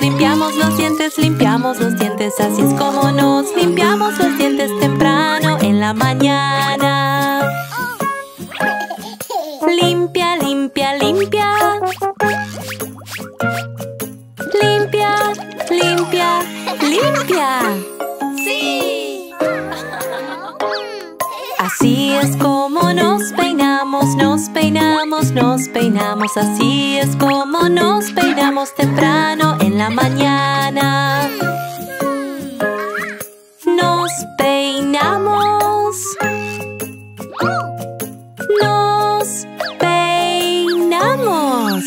limpiamos los dientes, limpiamos los dientes. Así es como nos limpiamos los dientes temprano en la mañana. Limpia, limpia, limpia. Limpia, limpia, limpia. ¡Sí! Así es como nos peinamos, nos peinamos, nos peinamos. Así es como nos peinamos temprano la mañana. Nos peinamos. Nos peinamos.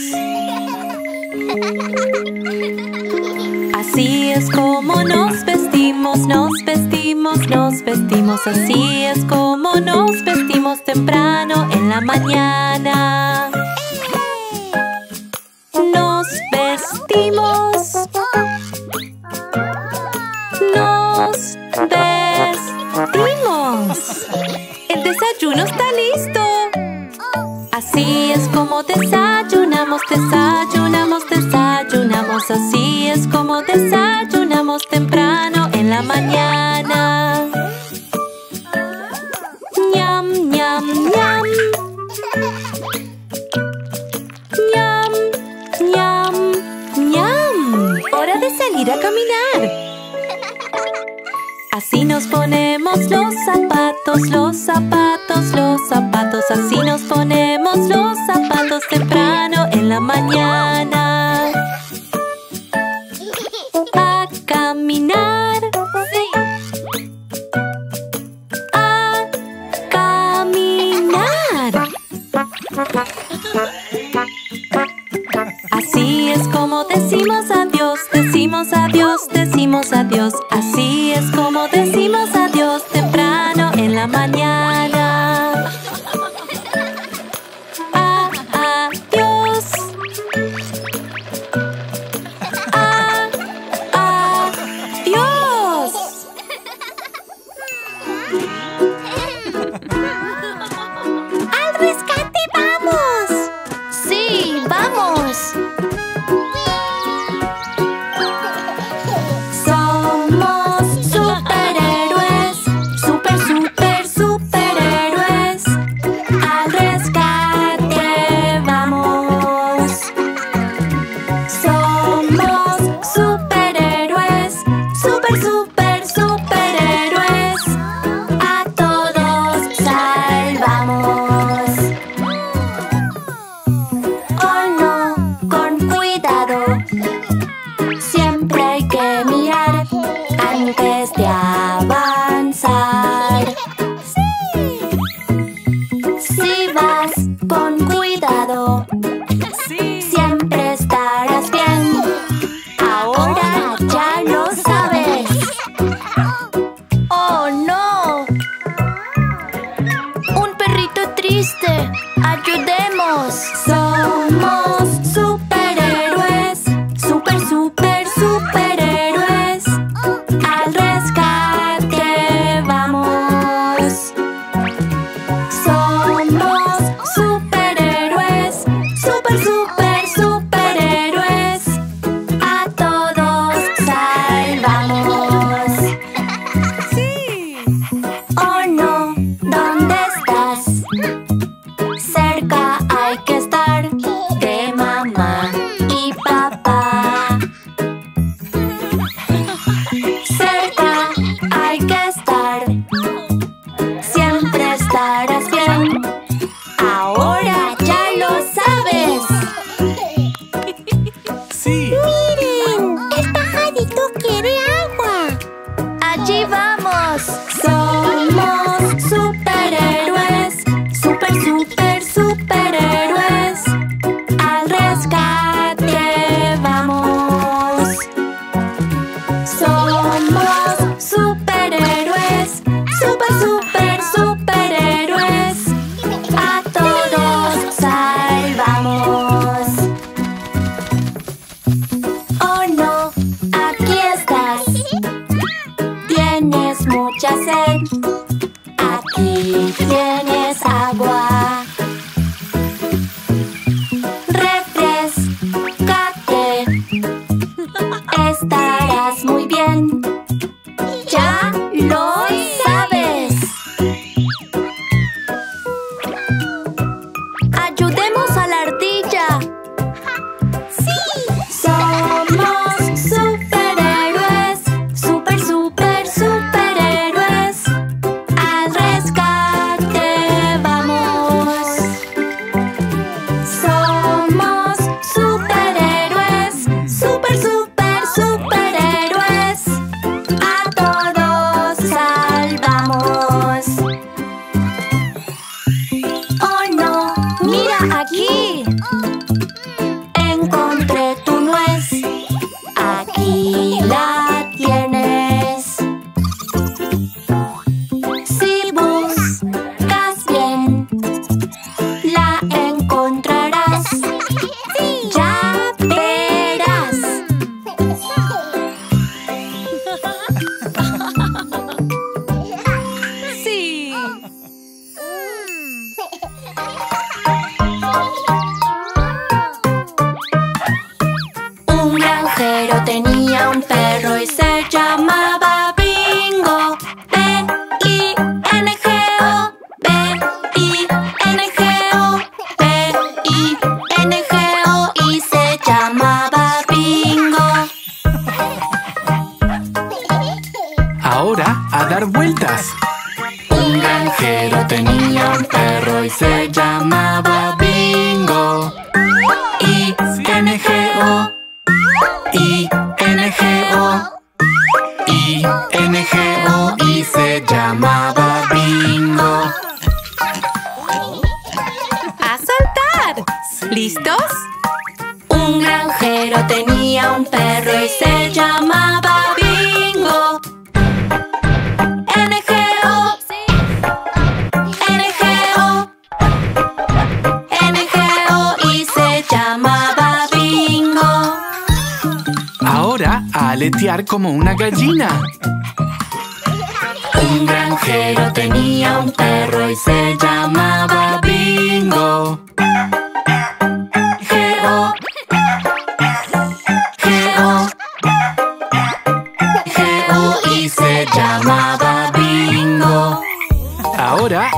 Así es como nos vestimos, nos vestimos, nos vestimos. Así es como nos vestimos temprano en la mañana. así es como desayunamos temprano en la mañana. Ñam, ñam, ñam. Ñam, ñam, ñam. Hora de salir a caminar. Así nos ponemos los zapatos, los zapatos, los zapatos. Así nos ponemos los zapatos. Ha ha Aqui!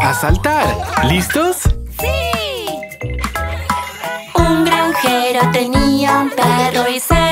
a saltar. ¿Listos? ¡Sí! Un granjero tenía un perro y se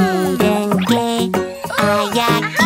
Golden Gate, I got.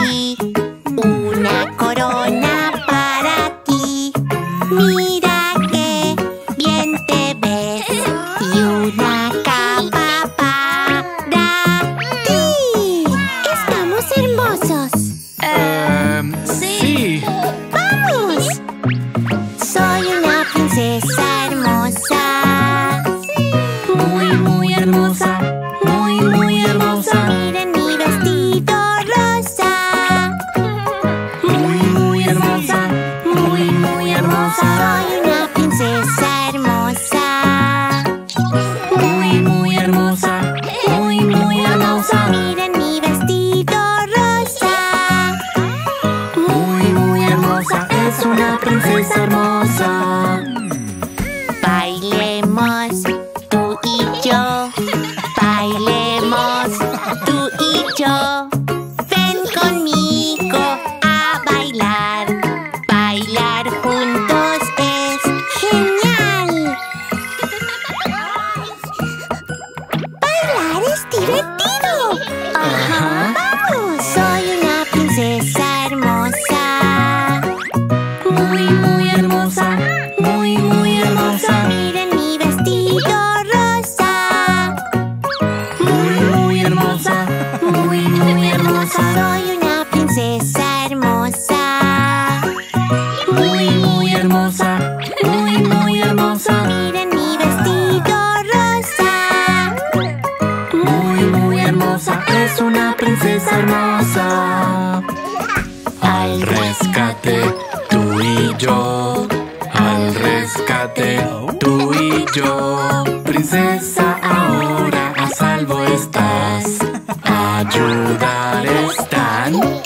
rescate, tú y yo. Princesa, ahora a salvo estás. Ayudar están.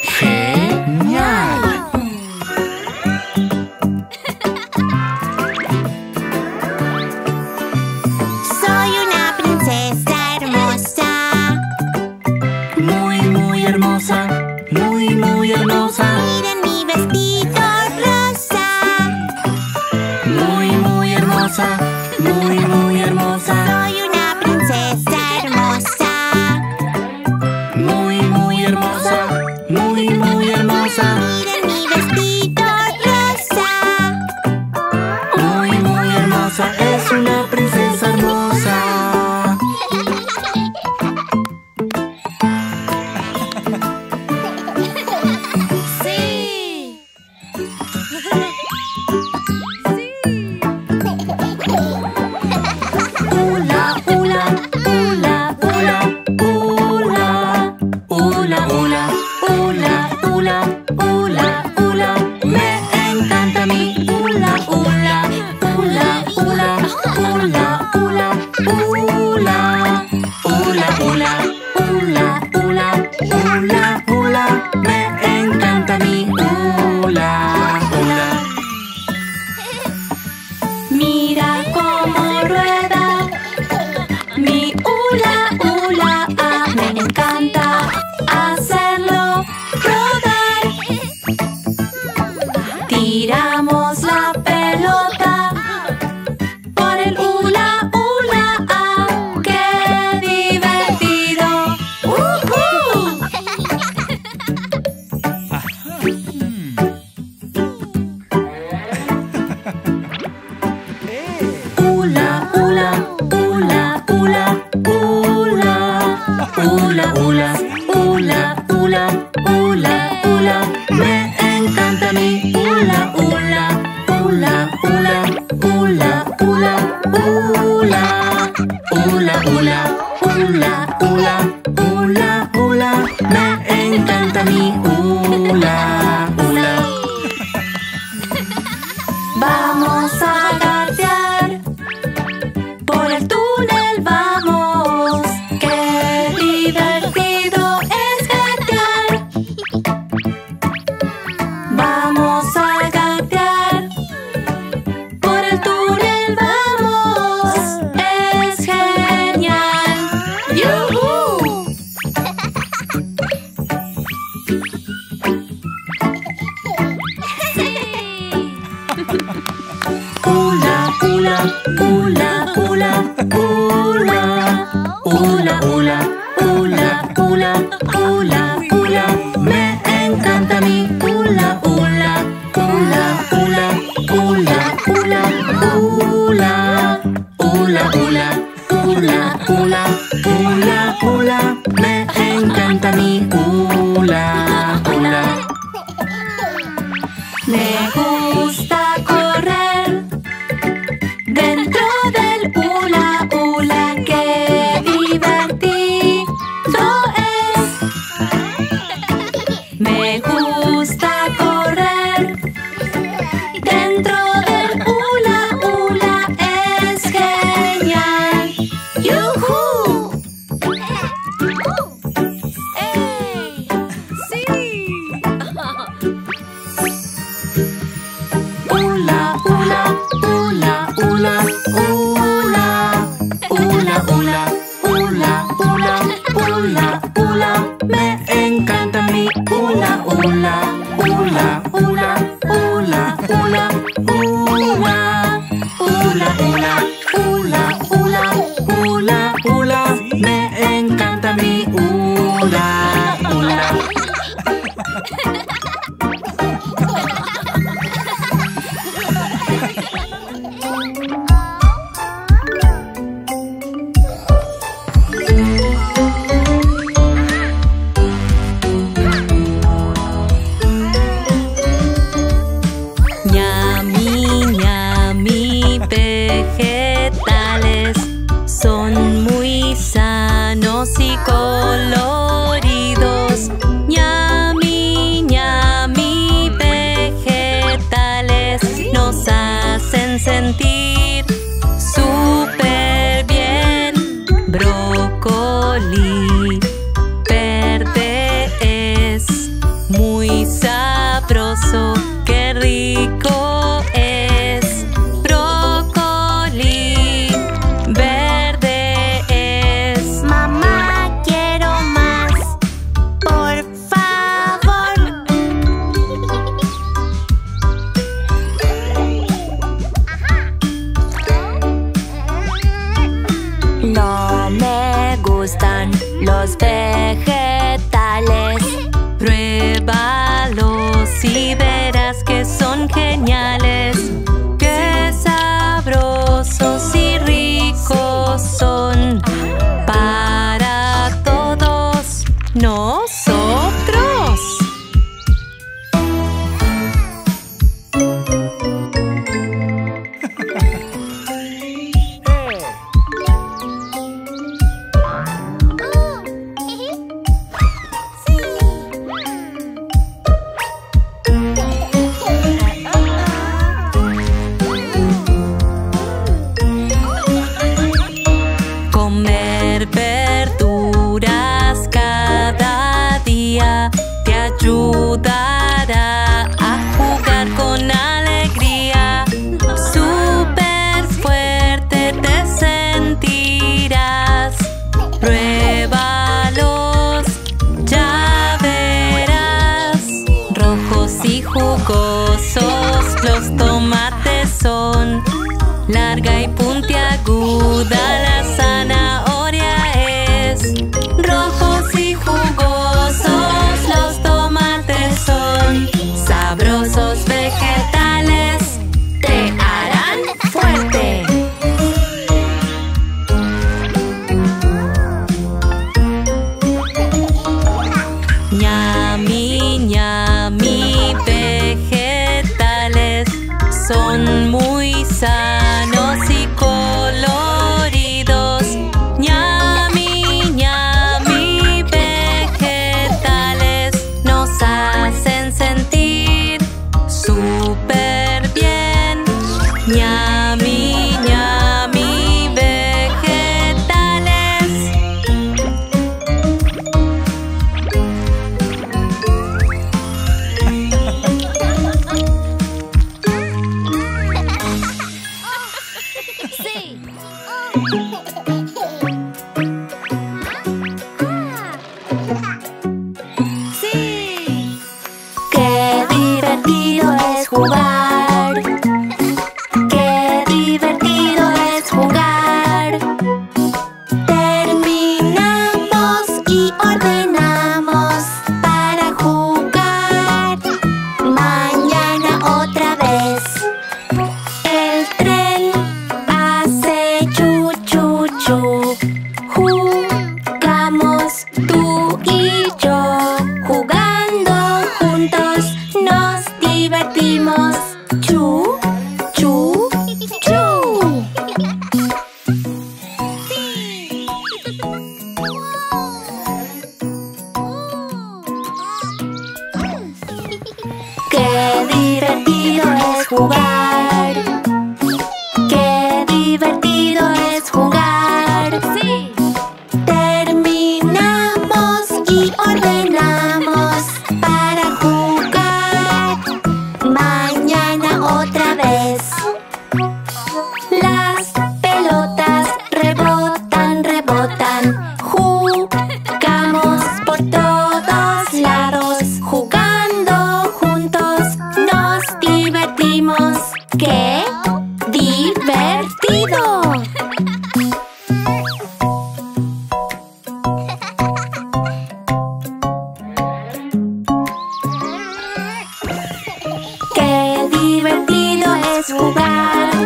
without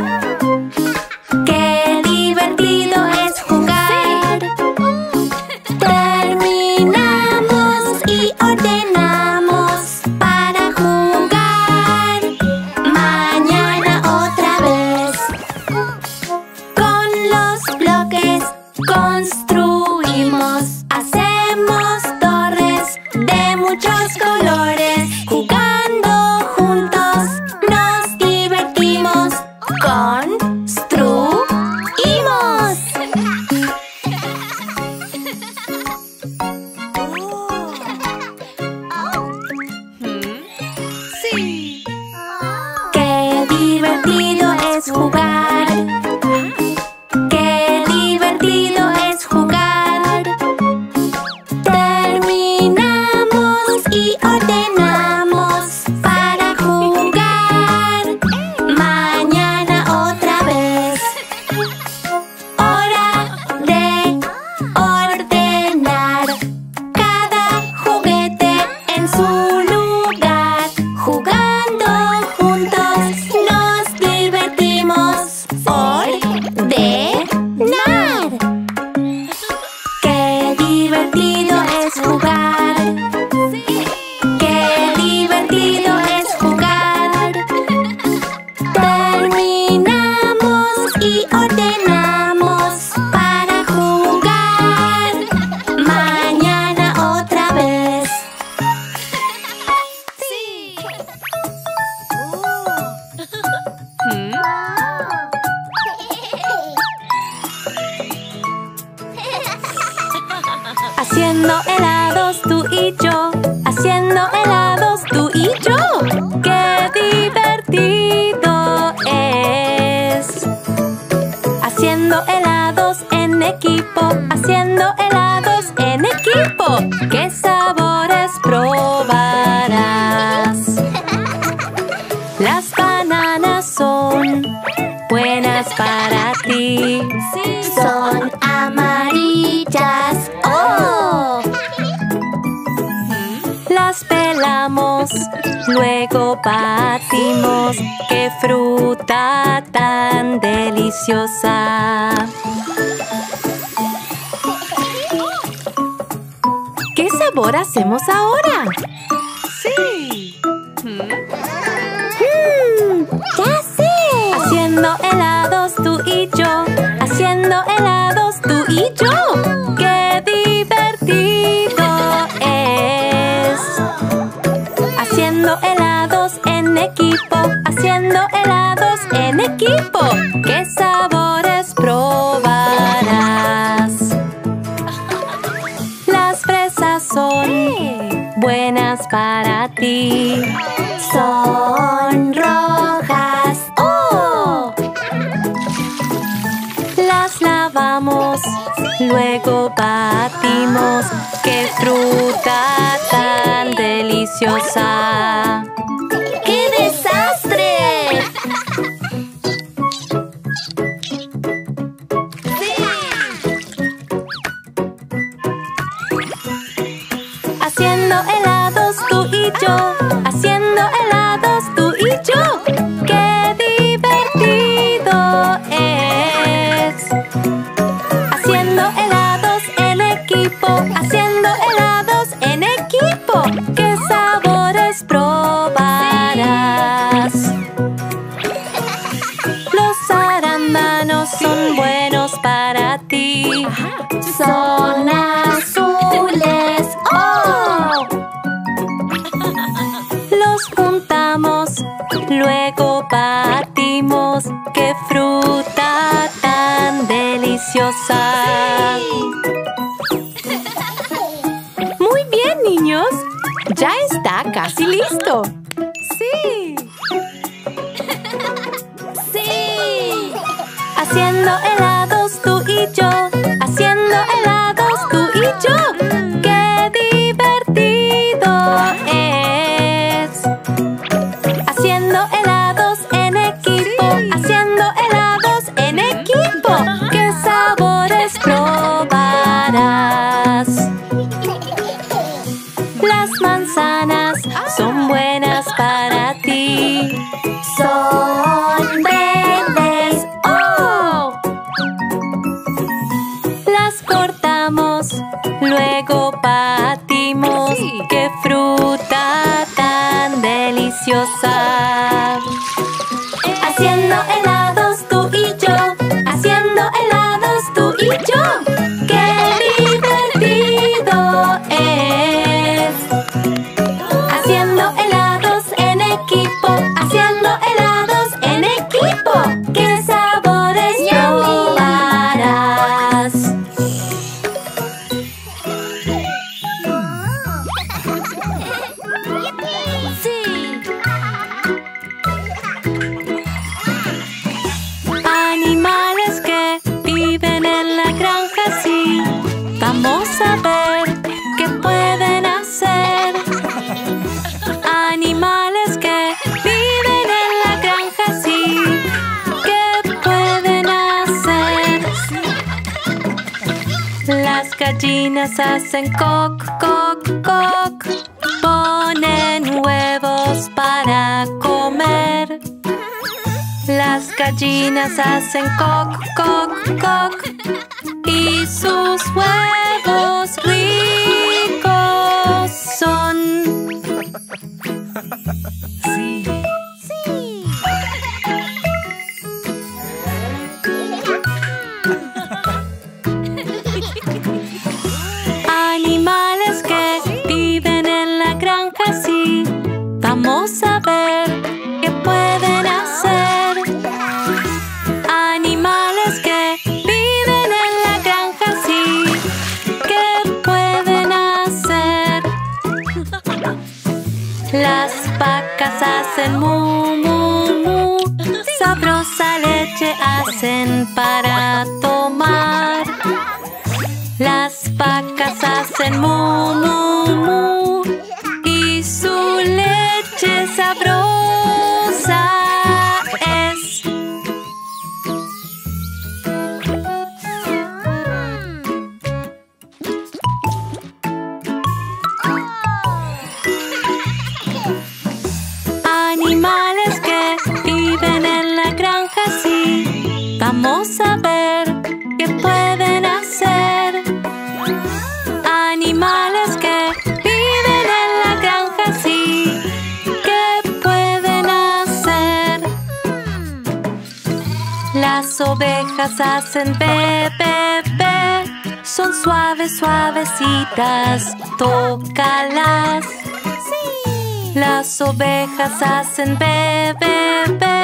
haciendo helados tú y yo. compartimos. ¡Qué fruta tan deliciosa! ¿Qué sabor hacemos ahora? hacen coc, coc, coc. Ponen huevos para comer. Las gallinas hacen coc, coc, coc. Y sus huevos orejas hacen bebé, bebé. Son suaves, suavecitas, tócalas. Sí. Las ovejas hacen bebé, bebé.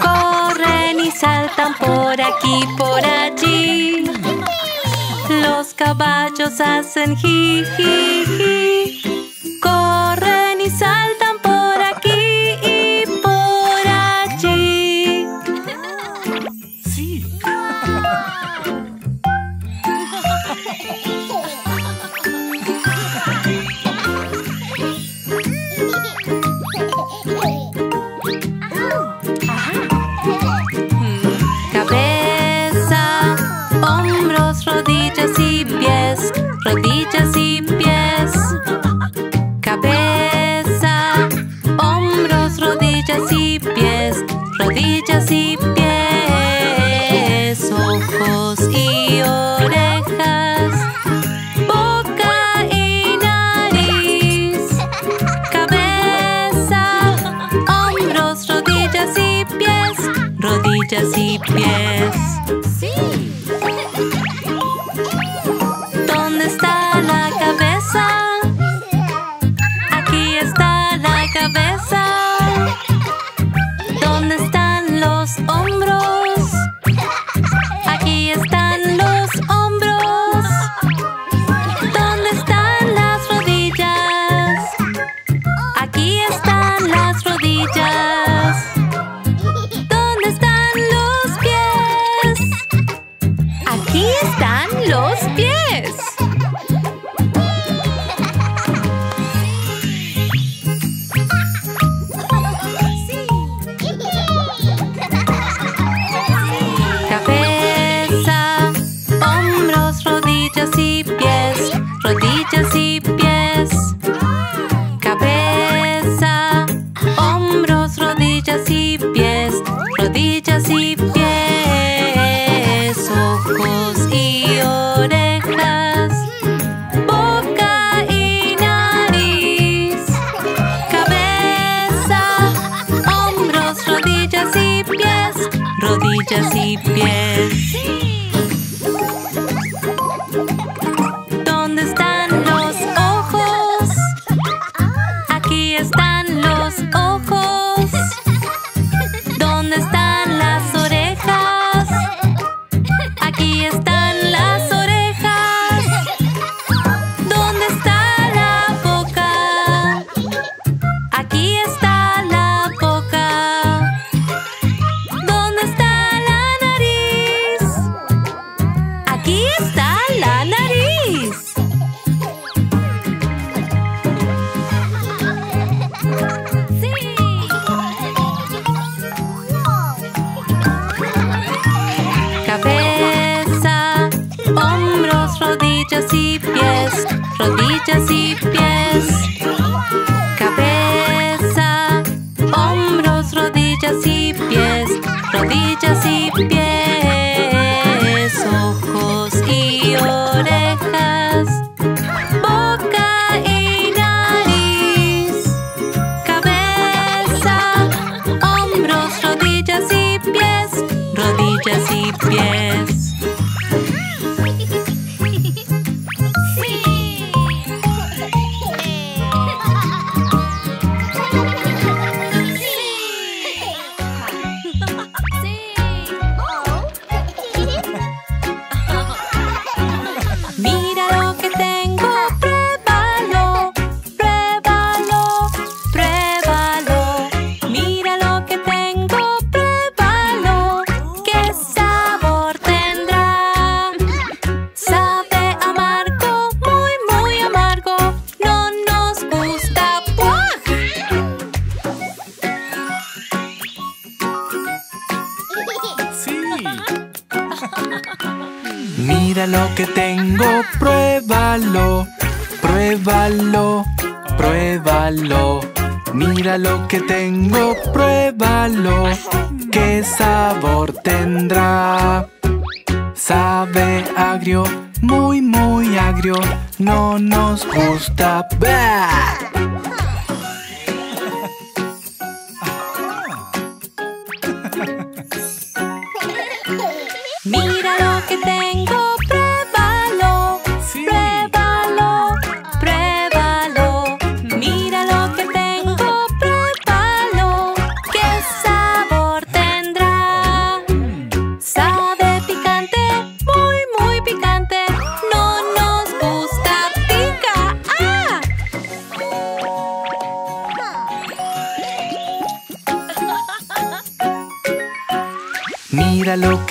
Corren y saltan por aquí, por allí. Los caballos hacen ji, ji, ji. deep. Pruébalo, pruébalo. Mira lo que tengo, pruébalo. ¿Qué sabor tendrá? Sabe agrio, muy muy agrio, no nos gusta. ¡Bah! Mira lo que tengo,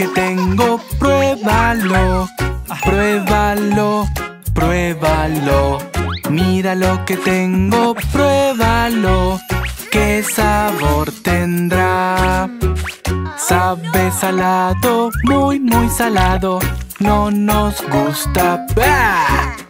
que tengo, pruébalo, pruébalo, pruébalo. Mira lo que tengo, pruébalo. ¿Qué sabor tendrá? Sabe salado, muy muy salado. No nos gusta. ¡Bah!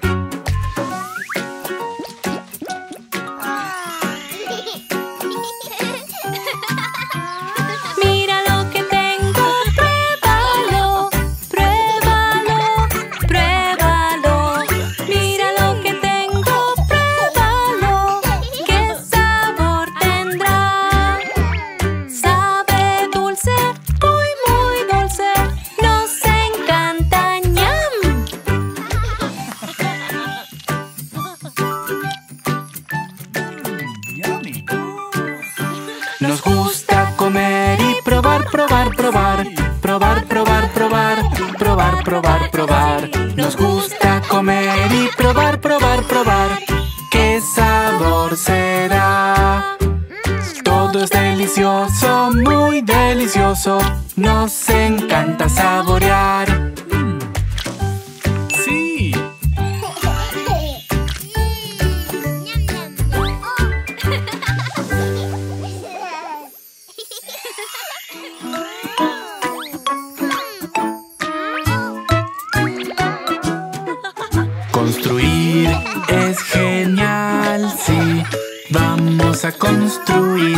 Probar, probar, probar. Probar, probar, probar. Probar, probar. Nos gusta comer y probar, probar, probar. ¿Qué sabor será? Todo es delicioso, muy delicioso. Nos encanta saborear. A construir.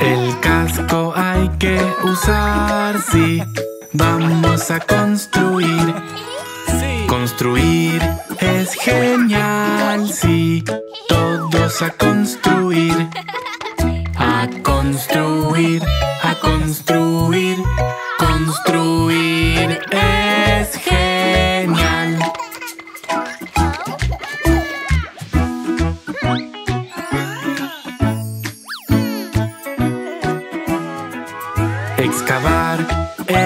El casco hay que usar, sí. Vamos a construir. Construir es genial, sí. Todos a construir. A construir, a construir. Construir es genial.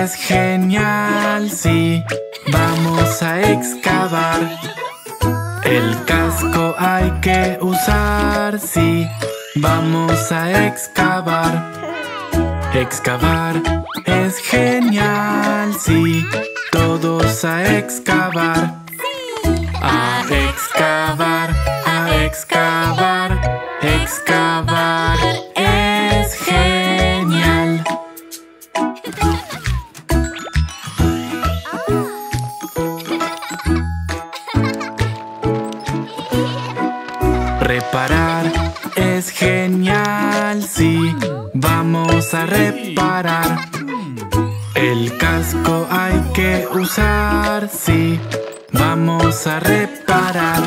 Es genial, sí. Vamos a excavar. El casco hay que usar, sí. Vamos a excavar. Excavar es genial, sí. Todos a excavar. A excavar, a excavar. Excavar Reparar es genial, sí. Vamos a reparar. El casco hay que usar, sí. Vamos a reparar.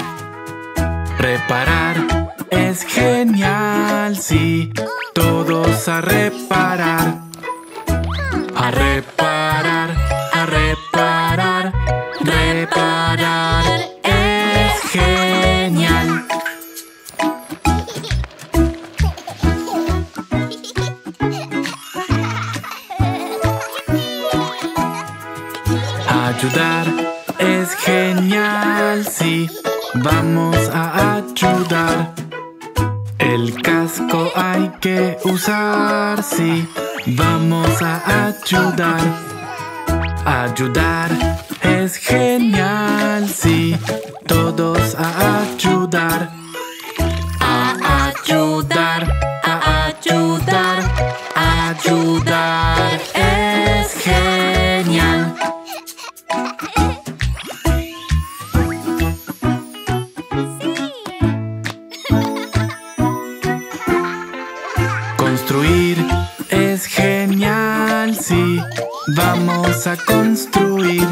Reparar es genial, sí. Todos a reparar. A reparar, Vamos a ayudar. El casco hay que usar, sí. Vamos a ayudar. Ayudar es genial, sí. Todos a ayudar. A ayudar, a ayudar, a ayudar Vamos a construir.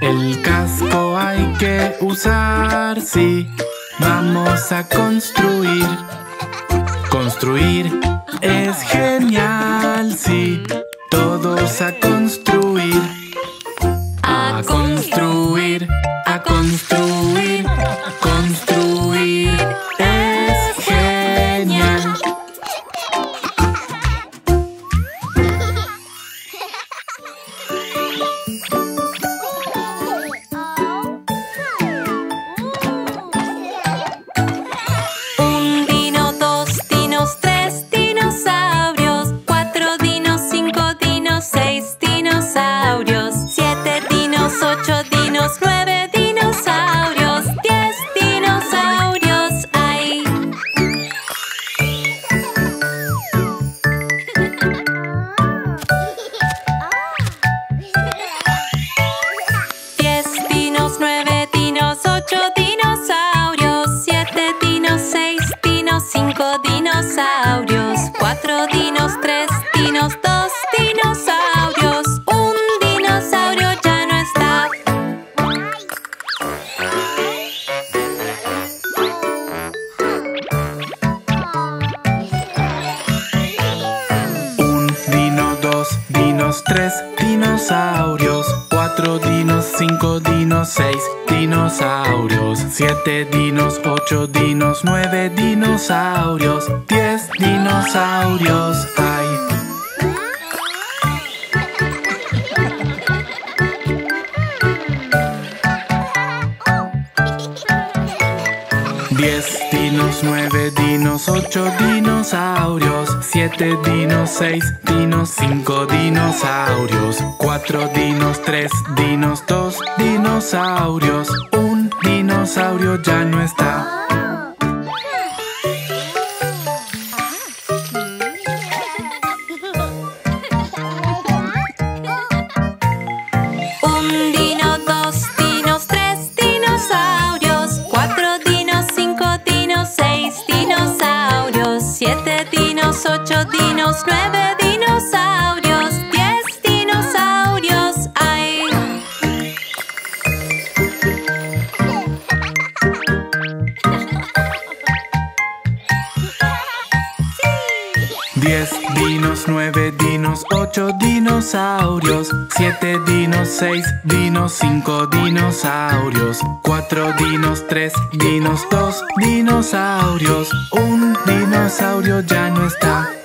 El casco hay que usar, sí. Vamos a construir. Construir es genial, sí. Todos a construir. A construir, dinos, nueve dinosaurios, 10 dinosaurios hay. Diez dinos, nueve dinos, ocho dinosaurios, siete dinos, seis dinos, cinco dinosaurios, cuatro dinos, tres dinos, dos dinosaurios, un dinosaurio ya no está.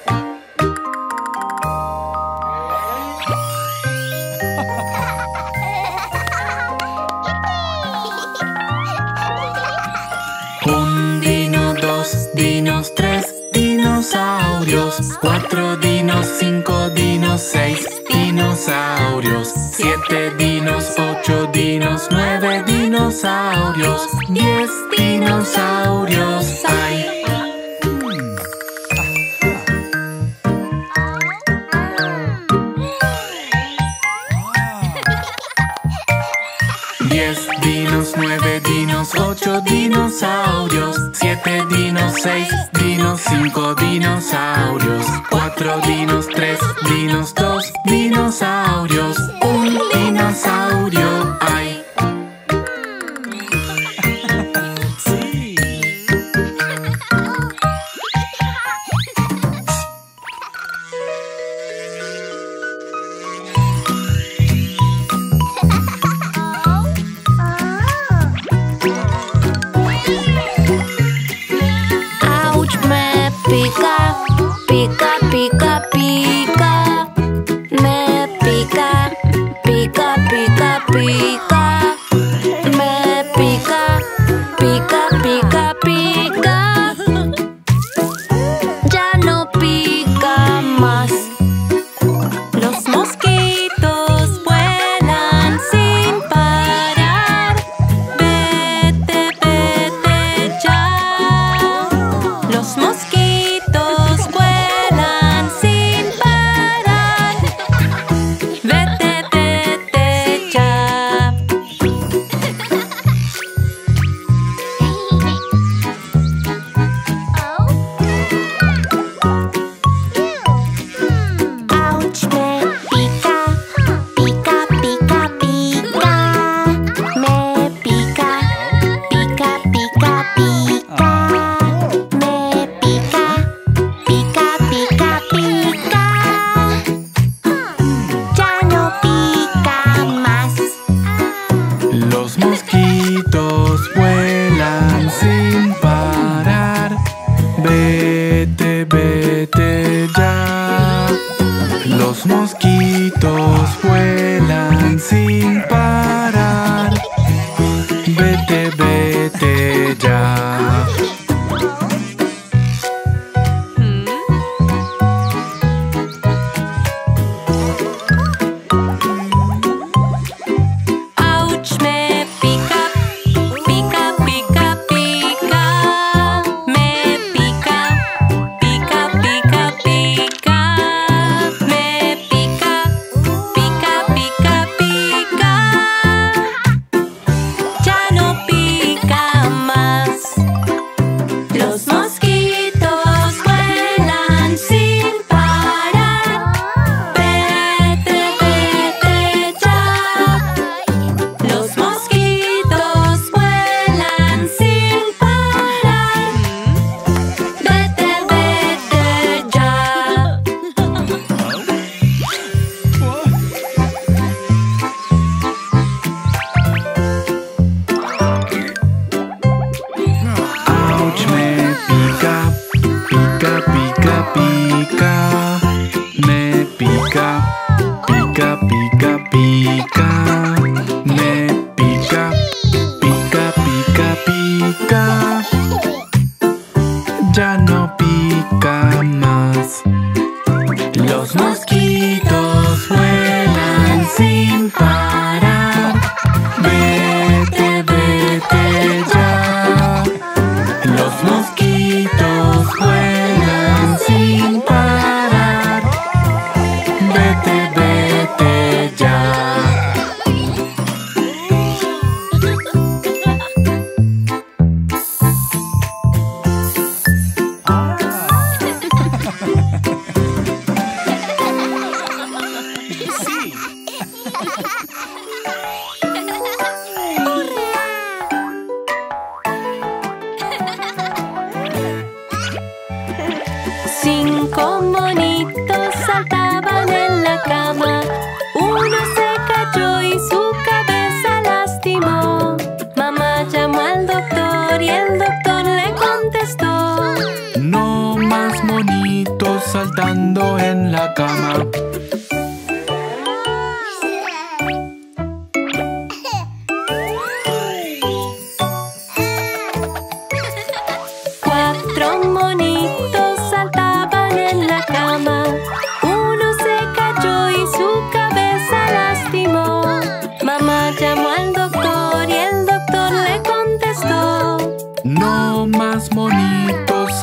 Cuatro dinos, cinco dinos, seis dinosaurios, siete dinos, ocho dinos, nueve dinosaurios, diez dinosaurios hay. Diez dinos, nueve dinos, ocho dinosaurios, siete dinos, seis cinco dinosaurios, cuatro dinos, tres dinos, dos dinosaurios,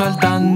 faltando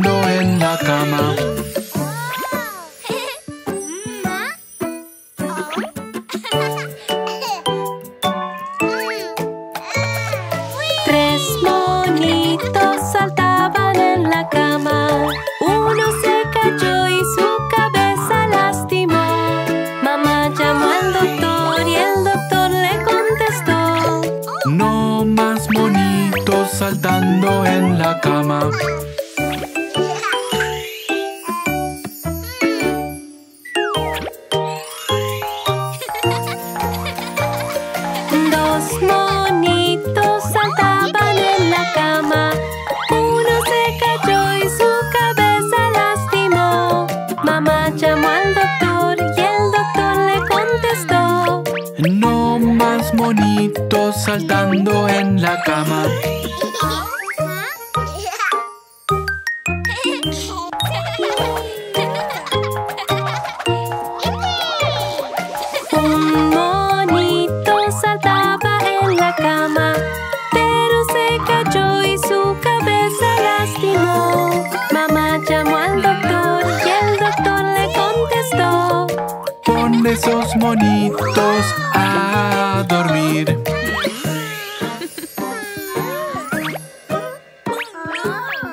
Oh.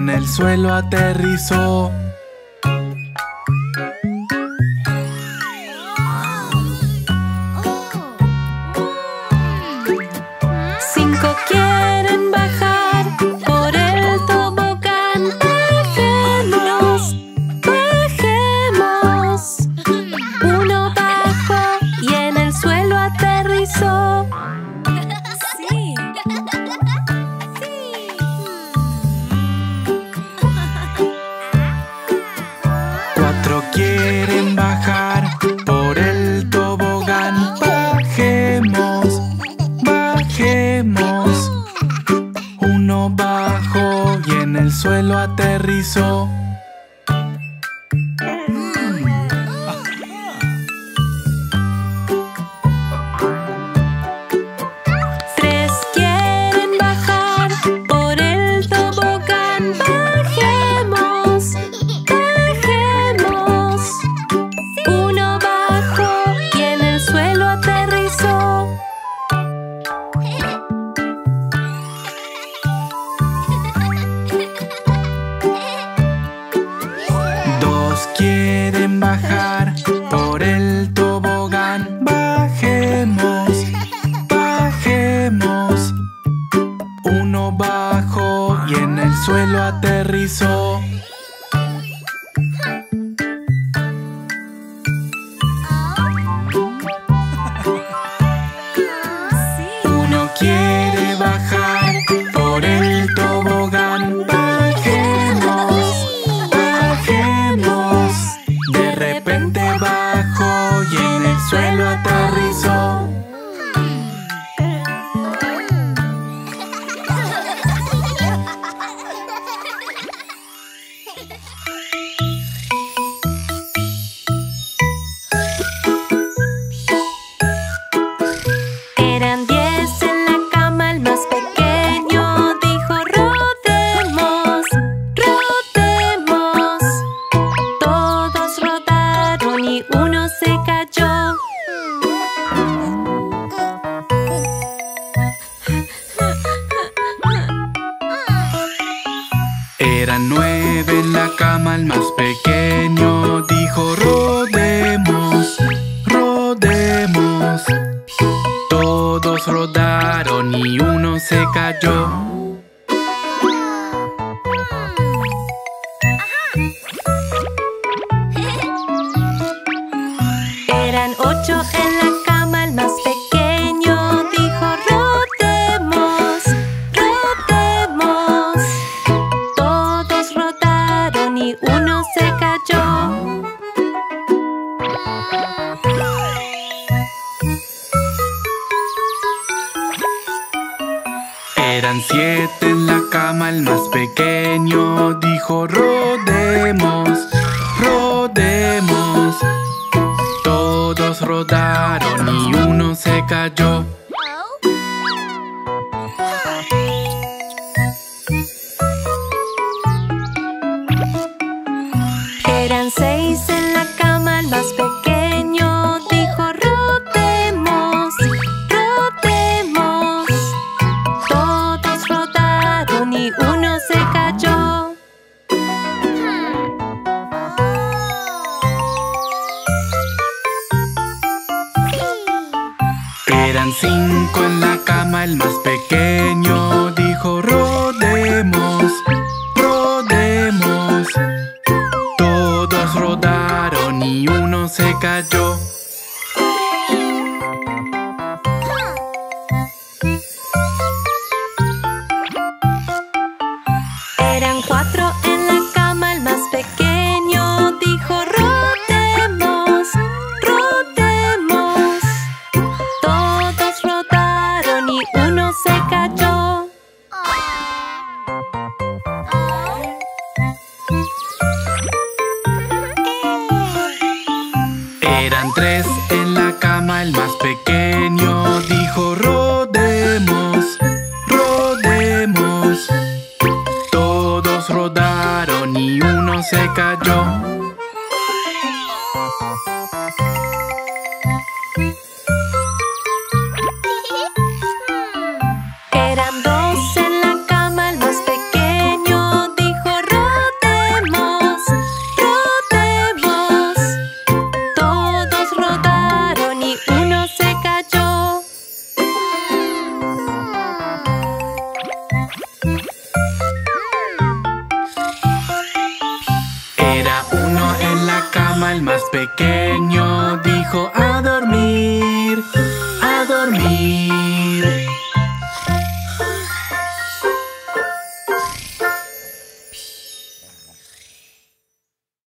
En el suelo aterrizó.